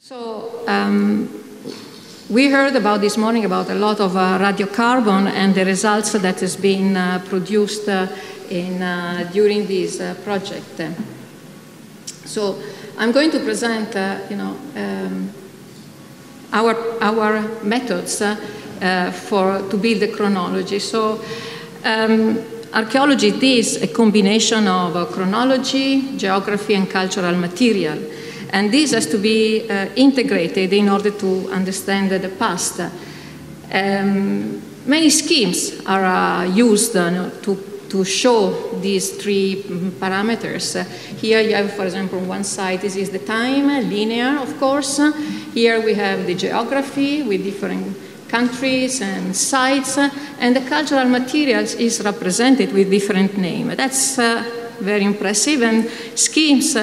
So um, we heard about this morning about a lot of uh, radiocarbon and the results that has been uh, produced uh, in, uh, during this uh, project. So I'm going to present, uh, you know, um, our, our methods for, to build the chronology. So um, archaeology is a combination of chronology, geography, and cultural material. And this has to be uh, integrated in order to understand the past. Um, many schemes are uh, used uh, to, to show these three parameters. here you have, for example, on one side, this is the time, linear, of course. Here we have the geography with different countries and sites, and the cultural materials is represented with different names. That's uh, very impressive, and schemes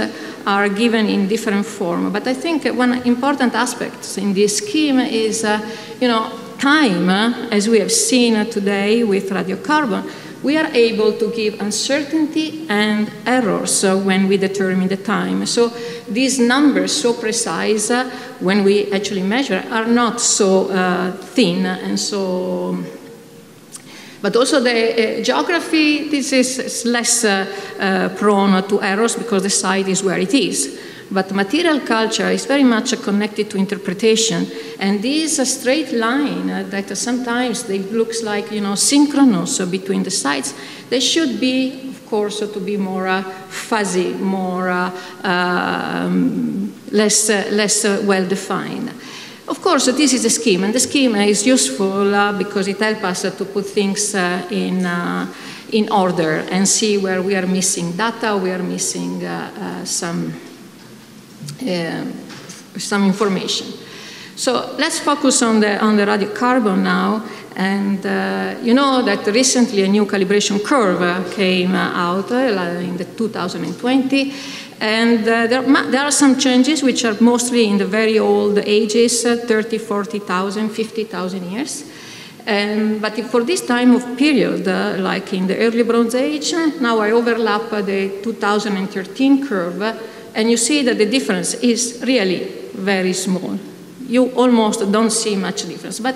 are given in different form. But I think one important aspect in this scheme is, uh, you know, time, uh, as we have seen today with radiocarbon, we are able to give uncertainty and errors uh, when we determine the time. So these numbers, so precise when we actually measure, are not so uh, thin and so but also the uh, geography, this is less uh, uh, prone to errors because the site is where it is. But material culture is very much connected to interpretation. And this straight line that sometimes they looks like, you know, synchronous between the sites, they should be, of course, to be more uh, fuzzy, more uh, um, less, uh, less well defined. Of course, this is a scheme, and the scheme is useful uh, because it helps us uh, to put things uh, in, uh, in order and see where we are missing data, we are missing uh, uh, some, some information. So let's focus on the, on the radiocarbon now. And you know that recently a new calibration curve came out in the 2020 and uh, there, there, are some changes which are mostly in the very old ages, uh, 30, 40,000, 50,000 years. Um, but for this time of period, uh, like in the early Bronze Age, now I overlap the 2013 curve, and you see that the difference is really very small. You almost don't see much difference. But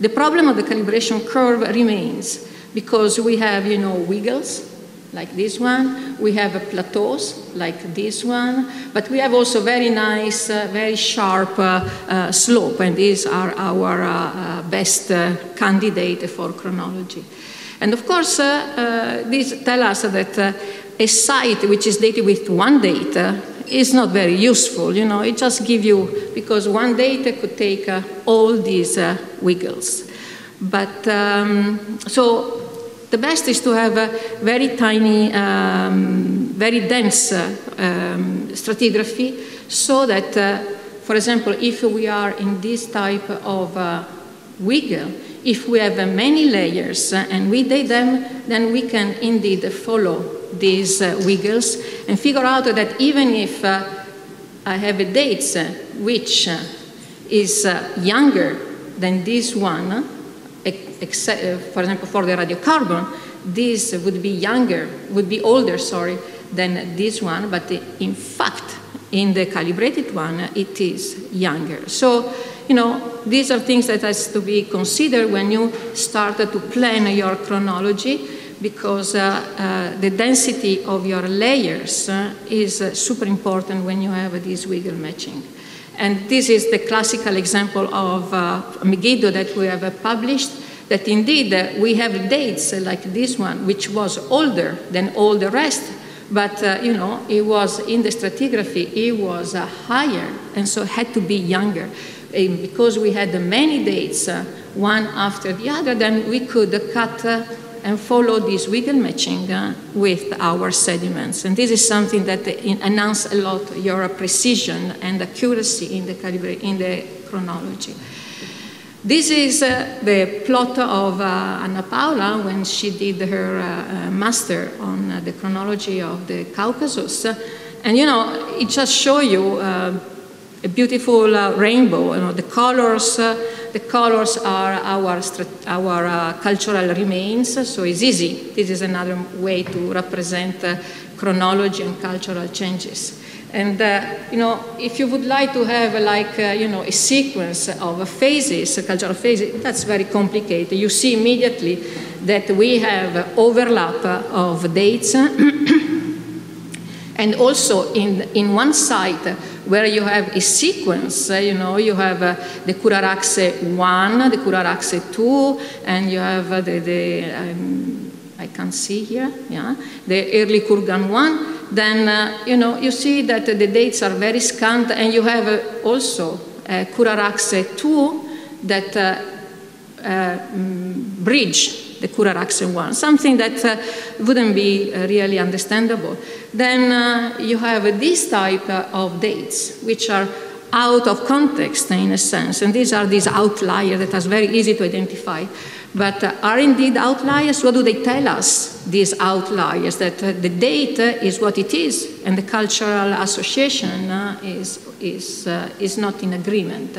the problem of the calibration curve remains because we have, you know, wiggles, like this one. We have plateaus like this one, but we have also very nice, uh, very sharp uh, uh, slope, and these are our uh, uh, best uh, candidate for chronology. And of course, these tell us that a site which is dated with one date is not very useful. You know, it just gives you, because one date could take all these wiggles. But um, so the best is to have a very tiny, um, very dense uh, um, stratigraphy so that, uh, for example, if we are in this type of uh, wiggle, if we have many layers and we date them, then we can indeed follow these wiggles and figure out that even if I have a date which is younger than this one, except, uh, for example, for the radiocarbon, this would be younger, would be older, sorry, than this one, but in fact, in the calibrated one, it is younger. So, you know, these are things that has to be considered when you start to plan your chronology because uh, uh, the density of your layers uh, is uh, super important when you have this wiggle matching. And this is the classical example of uh, Megiddo that we have published that indeed uh, we have dates uh, like this one, which was older than all the rest, but uh, you know, it was in the stratigraphy, it was uh, higher, and so had to be younger. And because we had many dates, uh, one after the other, then we could cut uh, and follow this wiggle matching with our sediments. And this is something that enhances a lot your precision and accuracy in the, in the chronology. This is uh, the plot of uh, Anna Paula when she did her uh, uh master on uh, the chronology of the Caucasus. And you know, it just shows you uh, a beautiful rainbow. You know, the colors, the colors are our, our cultural remains, so it's easy. This is another way to represent chronology and cultural changes. And uh, you know, if you would like to have uh, like uh, you know a sequence of phases, cultural phases, that's very complicated. You see immediately that we have overlap of dates, and also in in one site where you have a sequence, uh, you know, you have uh, the Kura-Araxes 1, the Kura-Araxes 2, and you have uh, the, the um, I can't see here, yeah, the early Kurgan 1, then uh, you know you see that the dates are very scant, and you have uh, also uh, Kura-Araxes 2 that uh, uh, mm, bridge the Kura-Araxes 1, something that uh, wouldn't be really understandable. Then you have this type of dates, which are out of context in a sense, and these are these outliers that are very easy to identify. But uh, are indeed outliers? What do they tell us, these outliers? That uh, the data is what it is, and the cultural association uh, is, is, uh, is not in agreement.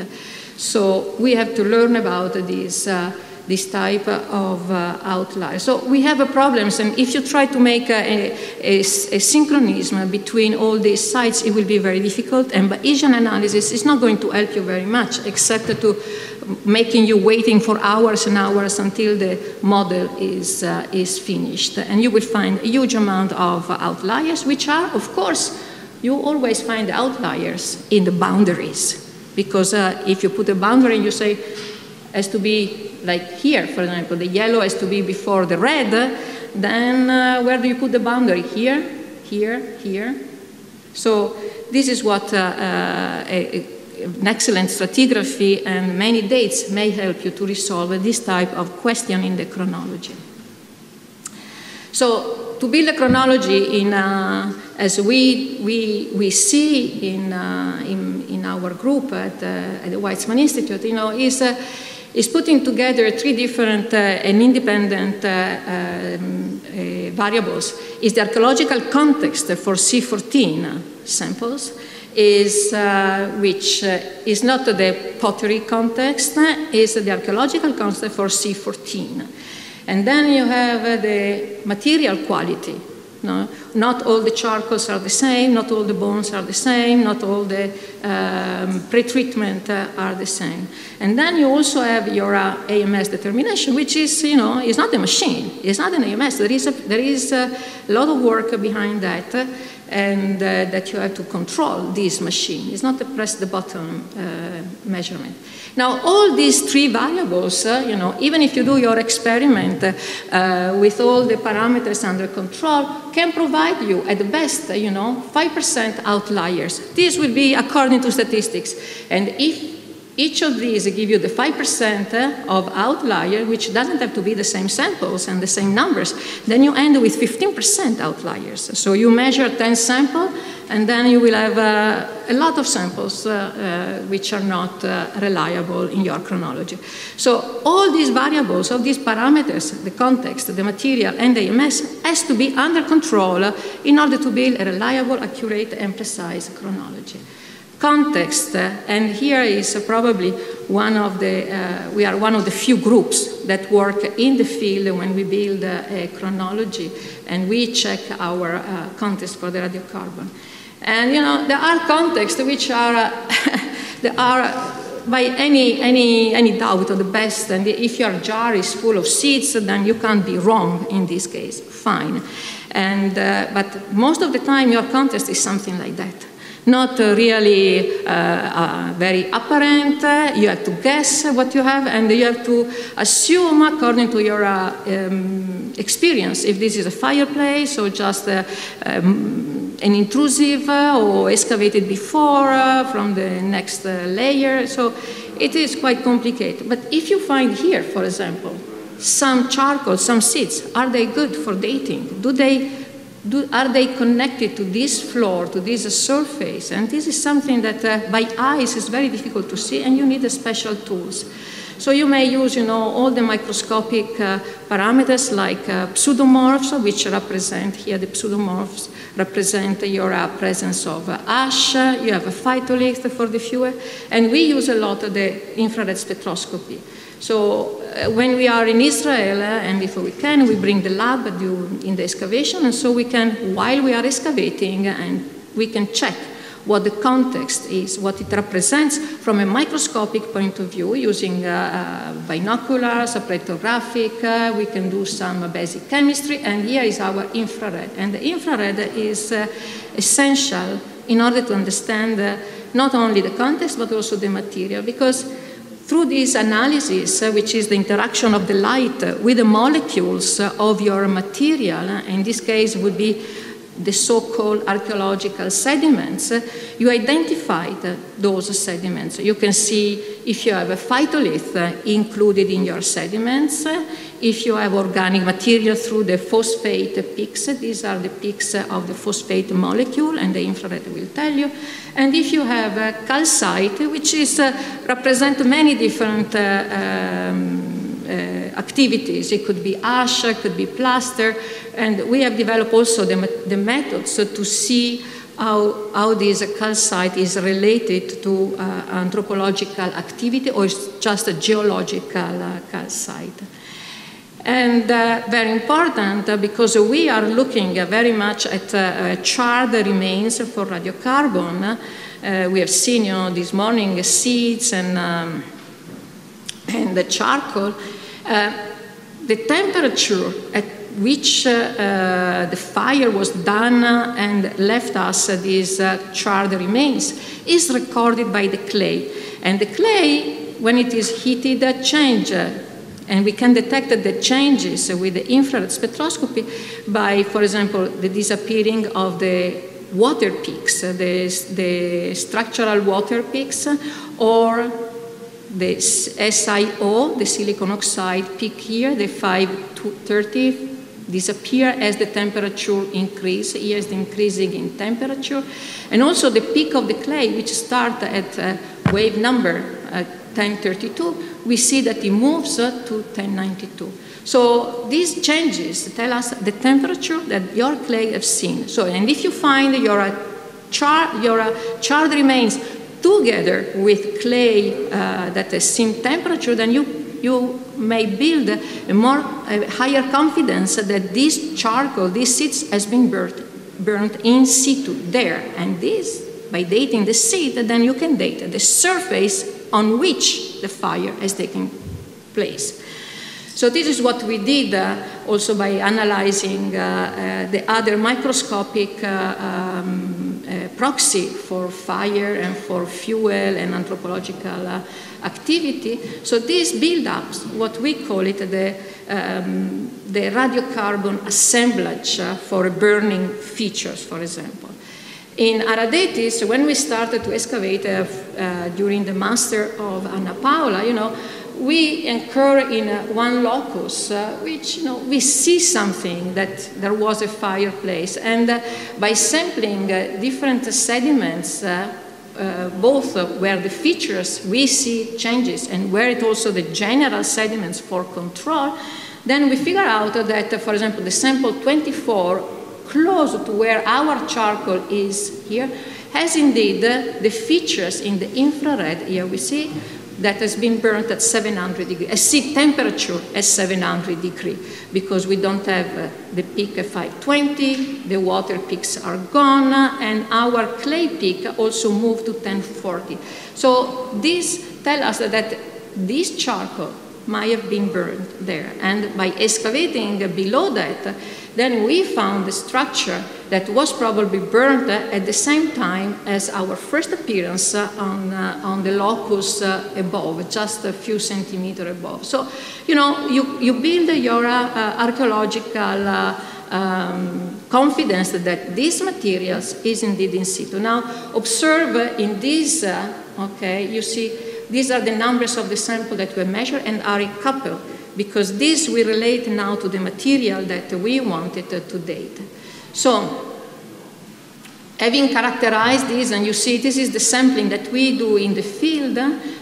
So we have to learn about these uh, this type of uh, outlier. So we have problems, and if you try to make a, a, a, synchronism between all these sites, it will be very difficult, and Bayesian analysis is not going to help you very much, except to making you waiting for hours and hours until the model is, uh, is finished. And you will find a huge amount of outliers, which are, of course, you always find outliers in the boundaries. Because uh, if you put a boundary and you say, has to be like here, for example, the yellow has to be before the red, then uh, where do you put the boundary? Here, here, here. So this is what uh, uh, an excellent stratigraphy and many dates may help you to resolve this type of question in the chronology. So to build a chronology in, uh, as we, we, we see in, uh, in, in, our group at, uh, at the Weizmann Institute, you know, is, uh, is putting together three different uh, and independent uh, um, variables. Is the archaeological context for C14 samples, is, uh, which uh, is not the pottery context, is the archaeological context for C14. And then you have uh, the material quality. No? Not all the charcoals are the same, not all the bones are the same, not all the um, pretreatment uh, are the same. And then you also have your uh, AMS determination, which is, you know, is not a machine. It's not an AMS. There is a, there is a lot of work behind that and uh, that you have to control this machine. It's not a press the button uh, measurement. Now, all these three variables, uh, you know, even if you do your experiment uh, with all the parameters under control, can provide you, at the best, you know, 5% outliers. This will be according to statistics. And if each of these give you the 5% of outlier, which doesn't have to be the same samples and the same numbers. Then you end with 15% outliers. So you measure 10 samples, and then you will have uh, a lot of samples uh, uh, which are not uh, reliable in your chronology. So all these variables, all these parameters, the context, the material, and the AMS, has to be under control in order to build a reliable, accurate, and precise chronology context, and here is probably one of the, uh, we are one of the few groups that work in the field when we build a chronology and we check our uh, context for the radiocarbon. And you know, there are contexts which are, uh, there are by any, any, any doubt the best, and if your jar is full of seeds, then you can't be wrong in this case, fine. And, uh, but most of the time your context is something like that not really uh, uh, very apparent. You have to guess what you have, and you have to assume according to your uh, um, experience if this is a fireplace or just um, an intrusive or excavated before from the next layer. So it is quite complicated. But if you find here, for example, some charcoal, some seeds, are they good for dating? Do they do, are they connected to this floor, to this surface? And this is something that uh, by eyes is very difficult to see, and you need special tools. So you may use, you know, all the microscopic uh, parameters like uh, pseudomorphs, which represent here the pseudomorphs represent your uh, presence of ash. You have a phytolith for the fuel, and we use a lot of the infrared spectroscopy. So when we are in Israel, uh, and if we can, we bring the lab in the excavation, and so we can, while we are excavating, and we can check what the context is, what it represents from a microscopic point of view using uh, uh, binoculars, spectrographic, uh, we can do some basic chemistry, and here is our infrared. And the infrared is uh, essential in order to understand uh, not only the context but also the material, because through this analysis, uh, which is the interaction of the light with the molecules of your material, in this case would be the so-called archaeological sediments, you identified those sediments. You can see if you have a phytolith included in your sediments, if you have organic material through the phosphate peaks, these are the peaks of the phosphate molecule, and the infrared will tell you. And if you have a calcite, which is uh, represent many different uh, um, activities. It could be ash, it could be plaster, and we have developed also the, the methods to see how, how this calcite is related to uh, anthropological activity or just a geological uh, calcite. And uh, very important uh, because we are looking uh, very much at uh, charred remains for radiocarbon. we have seen, you know, this morning seeds and, um, and the charcoal. the temperature at which uh, uh, the fire was done and left us these uh, charred remains is recorded by the clay. And the clay, when it is heated, uh, change. and we can detect the changes with the infrared spectroscopy by, for example, the disappearing of the water peaks, the, the structural water peaks, or the SiO, the silicon oxide peak here, the 530 disappear as the temperature increase. Here is the increasing in temperature. And also the peak of the clay, which starts at uh, wave number uh, 1032, we see that it moves uh, to 1092. So these changes tell us the temperature that your clay has seen. So, and if you find your, char, your charred remains together with clay uh, that has seen temperature, then you you may build a more a higher confidence that this charcoal, this seeds has been burnt, burnt in situ there. And this, by dating the seed, then you can date the surface on which the fire has taken place. So this is what we did uh, also by analyzing uh, uh, the other microscopic uh, um, proxy for fire and for fuel and anthropological uh, activity. So this build-ups, what we call it the, um, the radiocarbon assemblage uh, for burning features, for example. In Aradetis, when we started to excavate uh, uh, during the master of Anna Paula, you know, we incur in uh, one locus, uh, which you know, we see something that there was a fireplace, and uh, by sampling different sediments uh, both uh, where the features we see changes and where it also the general sediments for control, then we figure out that, uh, for example, the sample 24, close to where our charcoal is here, has indeed the features in the infrared, here we see, that has been burnt at 700 degrees, a sea temperature at 700 degrees, because we don't have uh, the peak at 520, the water peaks are gone, and our clay peak also moved to 1040. So this tells us that this charcoal might have been burned there. And by excavating below that, then we found the structure that was probably burned at the same time as our first appearance on, uh, on the locus uh, above, just a few centimeters above. So, you know, you, you build your uh, archaeological uh, um, confidence that these materials is indeed in situ. Now, observe in this, uh, okay, you see, these are the numbers of the sample that we measured and are coupled because this we relate now to the material that we wanted to date. So, having characterized this, and you see this is the sampling that we do in the field,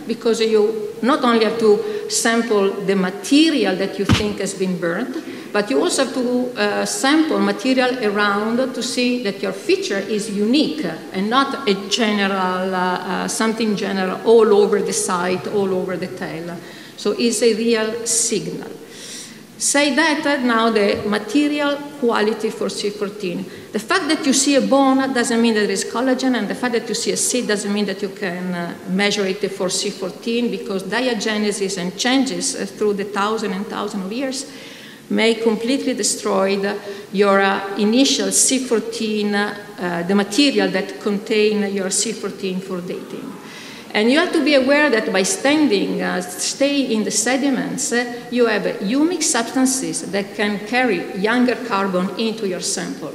because you not only have to sample the material that you think has been burnt, but you also have to uh, sample material around to see that your feature is unique and not a general, uh, uh, something general all over the site, all over the tell. So it's a real signal. Say that now the material quality for C14. The fact that you see a bone doesn't mean that there is collagen, and the fact that you see a seed doesn't mean that you can uh, measure it for C14 because diagenesis and changes uh, through the thousand and thousand of years may completely destroy your uh, initial C14, uh, the material that contain your C14 for dating. And you have to be aware that by standing, uh, stay in the sediments, uh, you have humic substances that can carry younger carbon into your sample.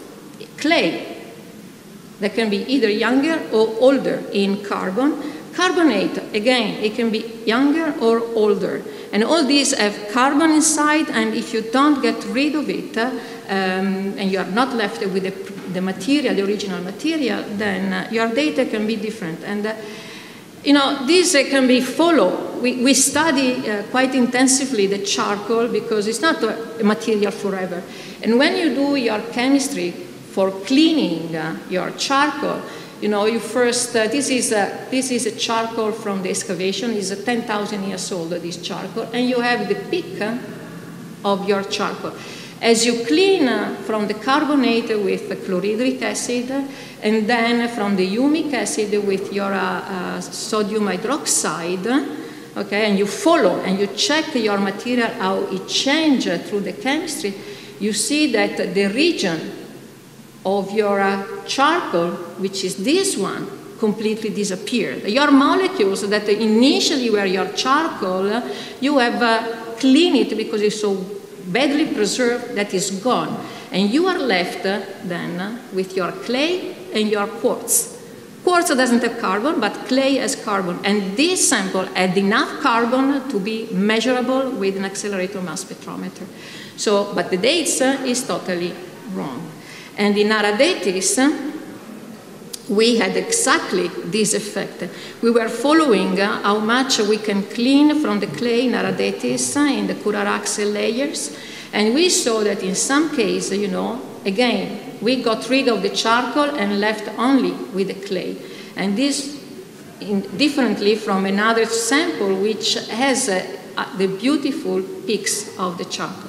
Clay, that can be either younger or older in carbon. Carbonate, again, it can be younger or older. And all these have carbon inside, and if you don't get rid of it, uh, um, and you are not left with the, the material, the original material, then uh, your data can be different. And uh, you know, this uh, can be followed. We, we study uh, quite intensively the charcoal because it's not a, material forever. And when you do your chemistry for cleaning uh, your charcoal, you know, you first, uh, this, is a, this is a charcoal from the excavation, it's a 10,000 years old, this charcoal, and you have the peak uh, of your charcoal. As you clean uh, from the carbonate with the chlorhydric acid, and then from the humic acid with your uh, uh, sodium hydroxide, okay, and you follow and you check your material how it changes through the chemistry, you see that the region of your uh, charcoal, which is this one, completely disappeared. Your molecules that initially were your charcoal, you have uh, cleaned it because it's so badly preserved that is gone. And you are left uh, then uh, with your clay and your quartz. Quartz doesn't have carbon, but clay has carbon. And this sample had enough carbon to be measurable with an accelerator mass spectrometer. So, but the dates is totally wrong. And in Aradetis, uh, we had exactly this effect. We were following how much we can clean from the clay in Aradetis in the Kura-Araxes layers, and we saw that in some cases, you know, again, we got rid of the charcoal and left only with the clay. And this in, differently from another sample which has uh, uh, the beautiful peaks of the charcoal.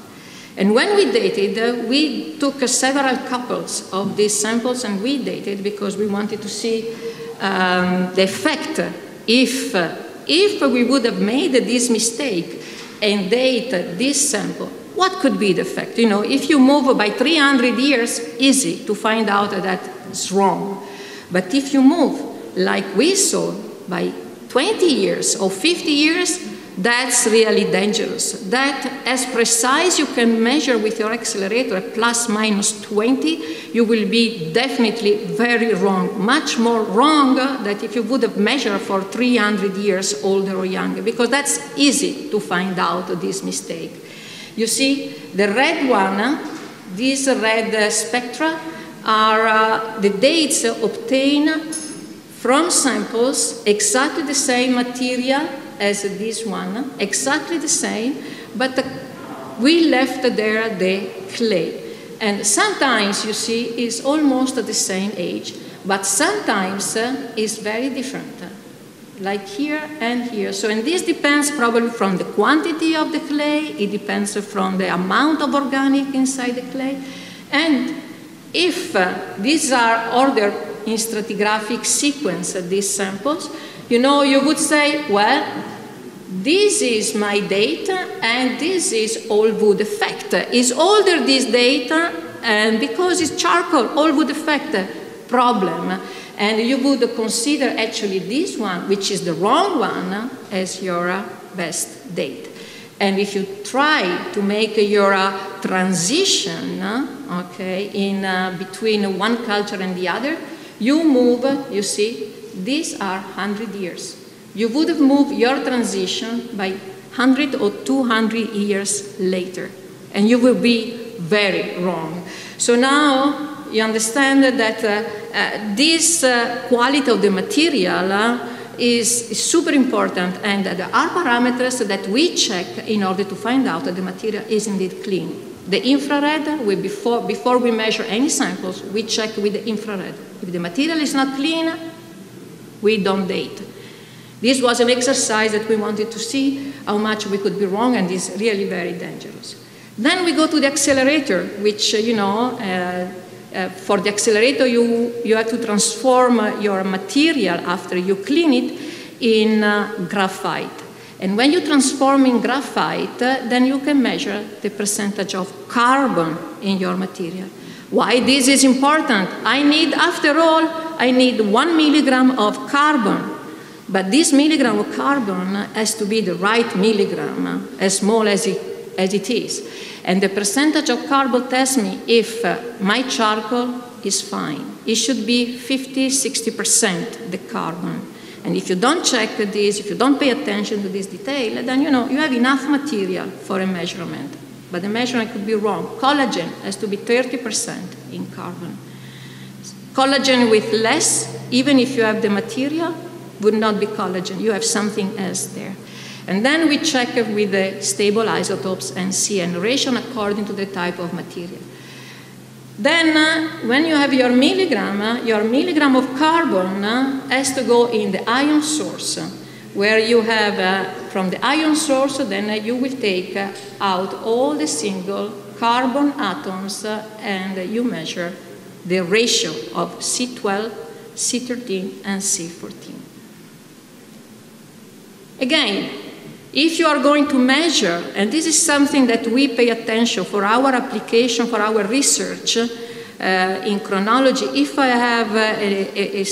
And when we dated, uh, we took uh, several couples of these samples and we dated because we wanted to see um, the effect if, uh, if we would have made this mistake and date this sample. What could be the effect? You know, if you move by 300 years, easy to find out that it's wrong. But if you move like we saw by 20 years or 50 years, that's really dangerous. That as precise you can measure with your accelerator plus minus 20, you will be definitely very wrong. Much more wrong than if you would have measured for 300 years older or younger, because that's easy to find out this mistake. You see, the red one, these red spectra, are uh, the dates obtained from samples exactly the same material as this one, exactly the same, but we left there the clay. And sometimes, you see, is almost at the same age, but sometimes uh, is very different, like here and here. So, and this depends probably from the quantity of the clay, it depends from the amount of organic inside the clay, and if uh, these are ordered in stratigraphic sequence, uh, these samples, you know, you would say, well, this is my data and this is all wood effect. Is older this data and because it's charcoal, all wood effect problem. And you would consider actually this one, which is the wrong one, as your best date. And if you try to make your transition, okay, in uh, between one culture and the other, you move, you see, these are 100 years. You would have moved your transition by 100 or 200 years later, and you will be very wrong. So now you understand that uh, uh, this uh, quality of the material uh, is, is, super important, and there are parameters that we check in order to find out that the material is indeed clean. The infrared, we before, before we measure any samples, we check with the infrared. If the material is not clean, we don't date. This was an exercise that we wanted to see how much we could be wrong, and is really very dangerous. Then we go to the accelerator, which, uh, you know, uh, uh, for the accelerator, you, you have to transform your material after you clean it in uh, graphite. And when you transform in graphite, uh, then you can measure the percentage of carbon in your material. Why this is important? I need, after all, I need one milligram of carbon. But this milligram of carbon has to be the right milligram, as small as it, as it is. And the percentage of carbon tells me if uh, my charcoal is fine. It should be 50, 60% the carbon. And if you don't check this, if you don't pay attention to this detail, then you know you have enough material for a measurement. But the measurement could be wrong. Collagen has to be 30% in carbon. Collagen with less, even if you have the material, would not be collagen. You have something else there. And then we check with the stable isotopes and see an ratio according to the type of material. Then, uh, when you have your milligram, uh, your milligram of carbon uh, has to go in the ion source, where you have, uh, from the ion source, then uh, you will take uh, out all the single carbon atoms and you measure the ratio of C12, C13, and C14. Again, if you are going to measure, and this is something that we pay attention for our application, for our research uh, in chronology, if I have a, a, a,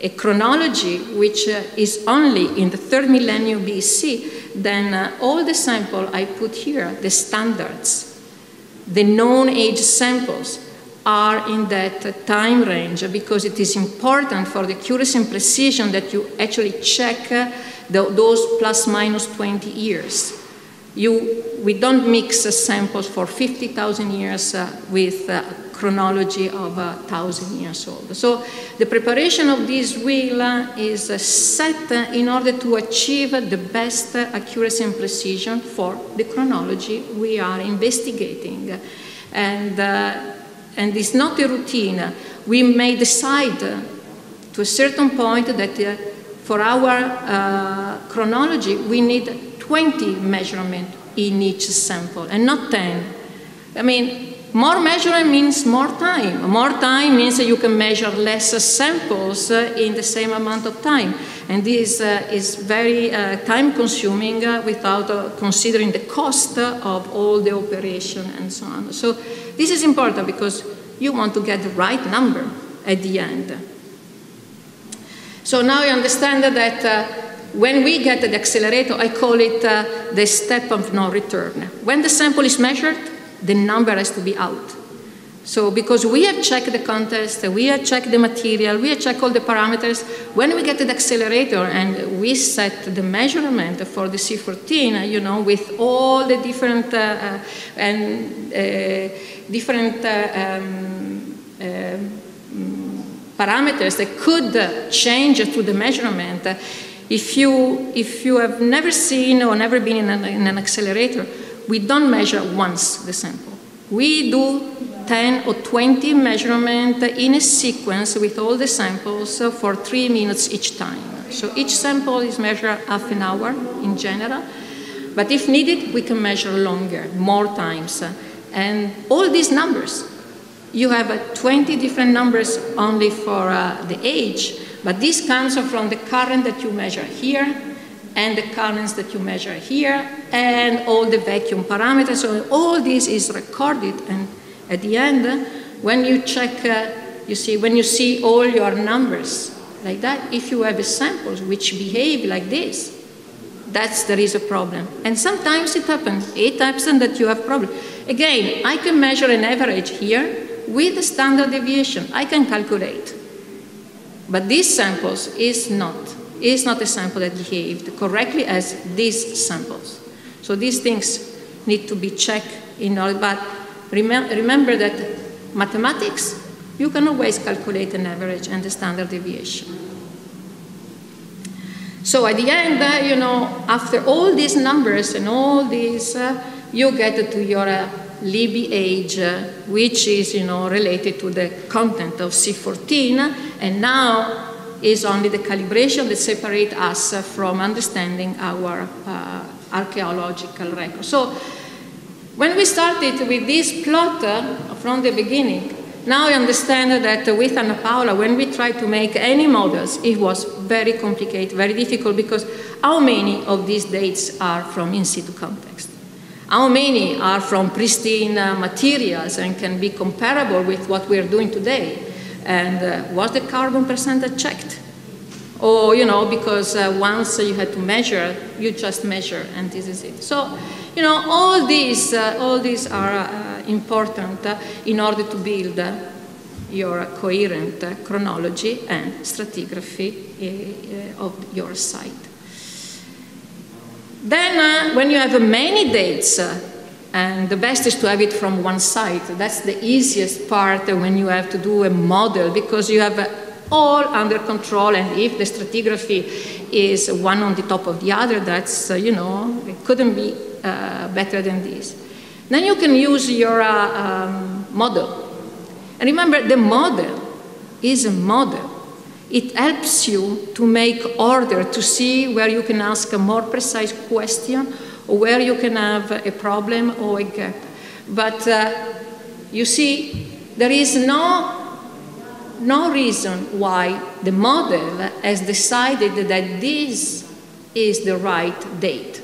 a chronology which uh, is only in the third millennium BC, then uh, all the sample I put here, the standards, the known age samples, are in that time range because it is important for the accuracy and precision that you actually check uh, the, those plus minus 20 years. You, we don't mix samples for 50,000 years uh, with uh, chronology of a thousand years old. So the preparation of this wheel uh, is uh, set in order to achieve the best accuracy and precision for the chronology we are investigating. And, uh, and it's not a routine. We may decide to a certain point that for our uh, chronology, we need 20 measurements in each sample and not 10. I mean, more measurement means more time. More time means that you can measure less samples uh, in the same amount of time. And this uh, is very uh, time consuming without considering the cost of all the operation and so on. So this is important because you want to get the right number at the end. So now you understand that when we get the accelerator, I call it the step of no return. When the sample is measured, the number has to be out. So because we have checked the contest, we have checked the material, we have checked all the parameters, when we get the accelerator and we set the measurement for the C14, you know, with all the different uh, uh and uh, different uh, um, uh, parameters that could change through the measurement. If you, if you have never seen or never been in an, in an accelerator, we don't measure once the sample. We do 10 or 20 measurements in a sequence with all the samples for three minutes each time. So each sample is measured half an hour in general, but if needed, we can measure longer, more times. And all these numbers you have uh, 20 different numbers only for uh, the age, but this comes from the current that you measure here and the currents that you measure here and all the vacuum parameters. So all this is recorded and at the end, when you check, uh, you see, when you see all your numbers like that, if you have samples which behave like this, that's there is a problem. And sometimes it happens. It happens that you have problem. Again, I can measure an average here, with the standard deviation, I can calculate. But these samples is not, is not a sample that behaved correctly as these samples. So these things need to be checked in order, but remem remember that mathematics, you can always calculate an average and the standard deviation. So at the end, uh, you know, after all these numbers and all these, uh, you get to your uh, Libby age, which is you know, related to the content of C14, and now is only the calibration that separates us from understanding our uh, archaeological record. So when we started with this plot uh, from the beginning, Now I understand that with Anna Paola, when we tried to make any models, it was very complicated, very difficult, because how many of these dates are from in situ context? How many are from pristine uh, materials and can be comparable with what we're doing today? And uh, was the carbon percentage checked? Or, you know, because uh, once you had to measure, you just measure and this is it. So, you know, all these, uh, all these are uh, important uh, in order to build your coherent chronology and stratigraphy of your site. Then, uh, when you have many dates, uh, and the best is to have it from one site. That's the easiest part when you have to do a model because you have uh, all under control. And if the stratigraphy is one on the top of the other, that's, uh, you know, it couldn't be uh, better than this. Then you can use your uh, um, model. And remember, the model is a model. It helps you to make order, to see where you can ask a more precise question where you can have a problem or a gap. But uh, you see, there is no, no reason why the model has decided that this is the right date.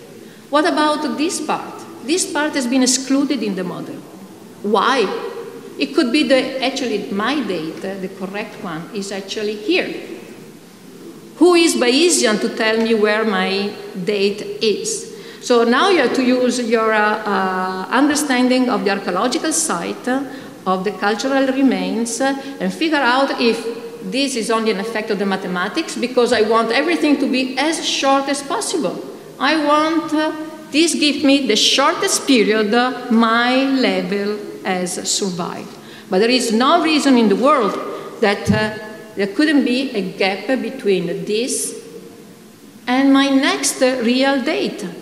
What about this part? This part has been excluded in the model. Why? It could be the, actually my date, the correct one, is actually here. Who is Bayesian to tell me where my date is? So now you have to use your uh, uh, understanding of the archaeological site, uh, of the cultural remains, and figure out if this is only an effect of the mathematics, because I want everything to be as short as possible. I want, uh, this give me the shortest period uh, my level has survived. But there is no reason in the world that uh, there couldn't be a gap between this and my next real date.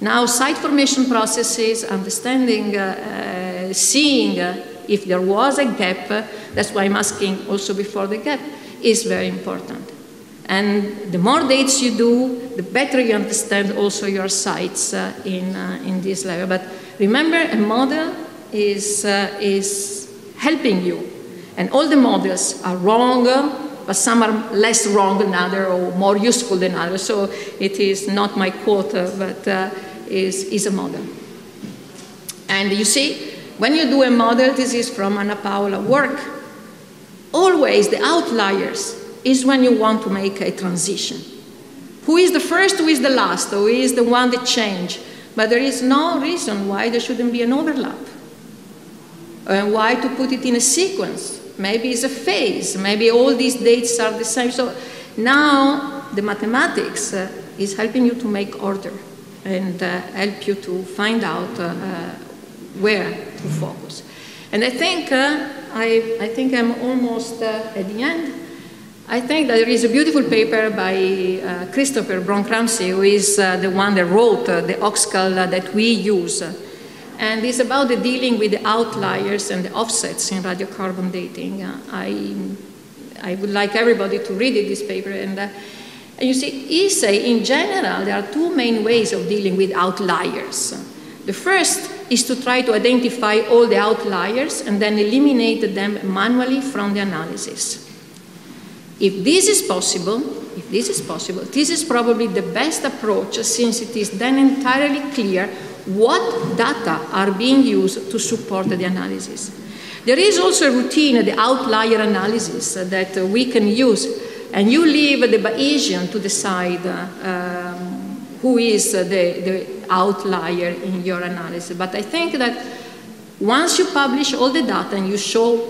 Now, site formation processes, understanding, uh, uh seeing uh, if there was a gap, uh, that's why I'm asking also before the gap, is very important. And the more dates you do, the better you understand also your sites in, in this level. But remember, a model is, uh, is helping you. And all the models are wrong, but some are less wrong than others or more useful than others. So it is not my quote, but uh, is, is a model. And you see, when you do a model, this is from Anna Paola work, always the outliers is when you want to make a transition. Who is the first, who is the last, who is the one that change? But there is no reason why there shouldn't be an overlap. And why to put it in a sequence? Maybe it's a phase. Maybe all these dates are the same. So now the mathematics uh, is helping you to make order and uh, help you to find out uh, uh where to focus. And I think, uh, I, I think I'm almost uh, at the end. I think that there is a beautiful paper by Christopher Bronk-Ramsey, who is the one that wrote the OXCAL that we use and it's about the dealing with the outliers and the offsets in radiocarbon dating. Uh, I, I would like everybody to read it, this paper. And, uh, and you see, he say in general, there are two main ways of dealing with outliers. The first is to try to identify all the outliers and then eliminate them manually from the analysis. If this is possible, if this is possible, this is probably the best approach since it is then entirely clear what data are being used to support the analysis. There is also a routine, the outlier analysis that we can use, and you leave the Bayesian to decide um, who is the, the outlier in your analysis. But I think that once you publish all the data and you show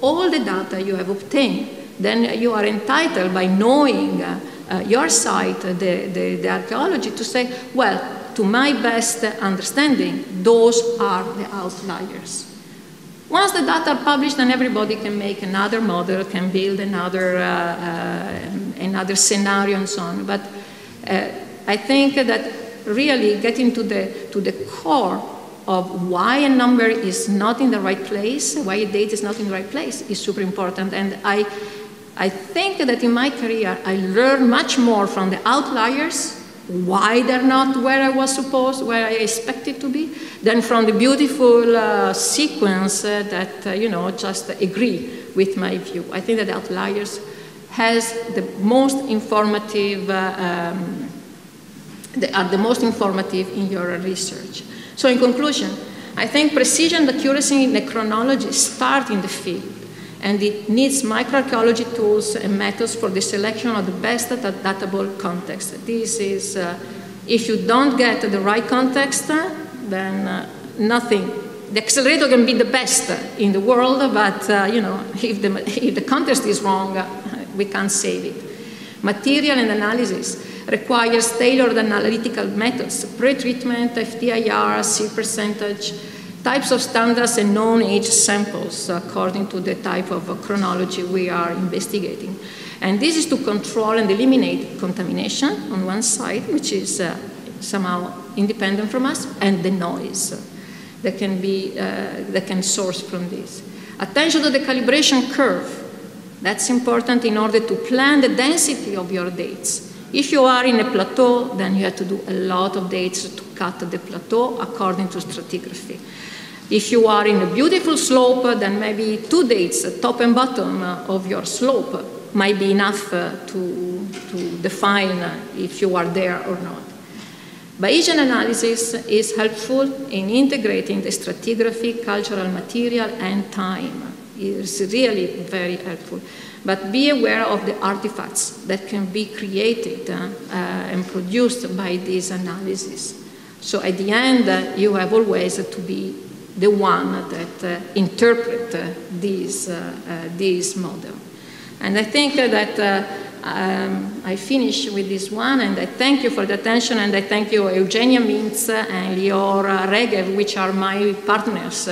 all the data you have obtained, then you are entitled by knowing uh, uh, your site, the, the, the archaeology, to say, well, to my best understanding, those are the outliers. Once the data are published, then everybody can make another model, can build another, uh, uh, another scenario and so on. But uh, I think that really getting to the, to the core of why a number is not in the right place, why a date is not in the right place, is super important. And I, I think that in my career, I learned much more from the outliers why they're not where I was supposed, where I expected to be, then from the beautiful uh, sequence uh, that, uh, you know, just agree with my view. I think that outliers has the most informative, uh, um, are the most informative in your research. So in conclusion, I think precision and accuracy in the chronology start in the field and it needs microarchaeology tools and methods for the selection of the best datable context. This is, uh, if you don't get the right context, uh, then uh, nothing. The accelerator can be the best in the world, but uh, you know, if the, if the context is wrong, uh, we can't save it. Material and analysis requires tailored analytical methods, pre-treatment, FTIR, seed percentage, types of standards and known age samples according to the type of chronology we are investigating. And this is to control and eliminate contamination on one side, which is uh, somehow independent from us, and the noise that can be uh, that can source from this. Attention to the calibration curve. That's important in order to plan the density of your dates. If you are in a plateau, then you have to do a lot of dates to cut the plateau according to stratigraphy. If you are in a beautiful slope, then maybe two dates, top and bottom of your slope, might be enough uh, to, to define if you are there or not. Bayesian analysis is helpful in integrating the stratigraphy, cultural material, and time. It's really very helpful. But be aware of the artifacts that can be created uh, uh, and produced by this analysis. So at the end, uh, you have always to be the one that uh, interpret uh, this, uh, this model. And I think that um, I finish with this one, and I thank you for the attention, and I thank you, Eugenia Mintz and Lior Regev, which are my partners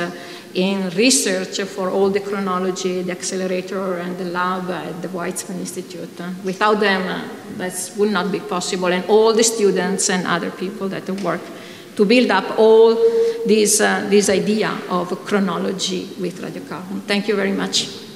in research for all the chronology, the accelerator, and the lab at the Weizmann Institute. Without them, uh, that would not be possible, and all the students and other people that work to build up all this, uh, this idea of chronology with radiocarbon. Thank you very much.